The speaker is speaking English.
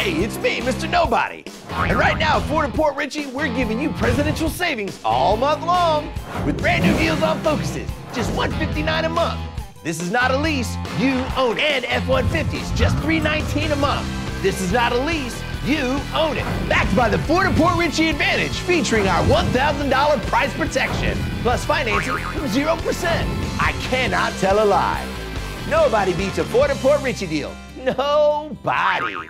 Hey, it's me, Mr. Nobody. And right now at Ford of Port Richey, we're giving you presidential savings all month long with brand new deals on Focuses, just $159 a month. This is not a lease, you own it. And F-150s, just $319 a month. This is not a lease, you own it. Backed by the Ford of Port Richey Advantage, featuring our $1,000 price protection, plus financing from 0%. I cannot tell a lie. Nobody beats a Ford of Port Richey deal. Nobody.